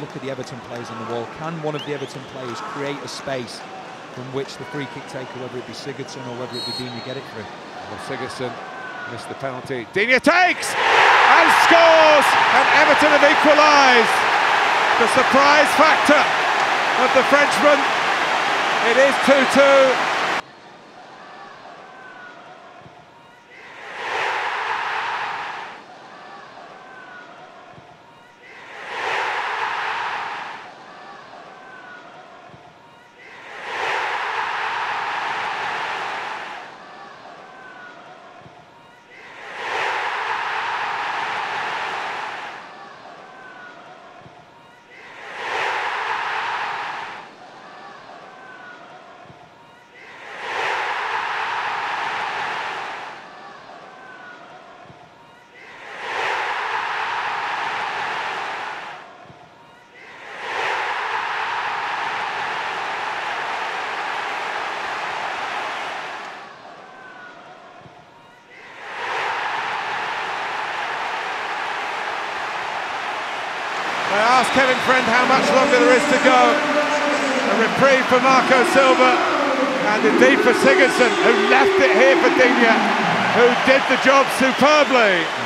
look at the Everton players on the wall. Can one of the Everton players create a space from which the free kick taker, whether it be Sigurdsson or whether it be Digne, get it through? Well, Sigurdsson missed the penalty. Digne takes and scores, and Everton have equalised. The surprise factor of the Frenchman. It is 2-2. They ask Kevin Friend how much longer there is to go. A reprieve for Marco Silva and indeed for Sigurdsson, who left it here for Digne, who did the job superbly.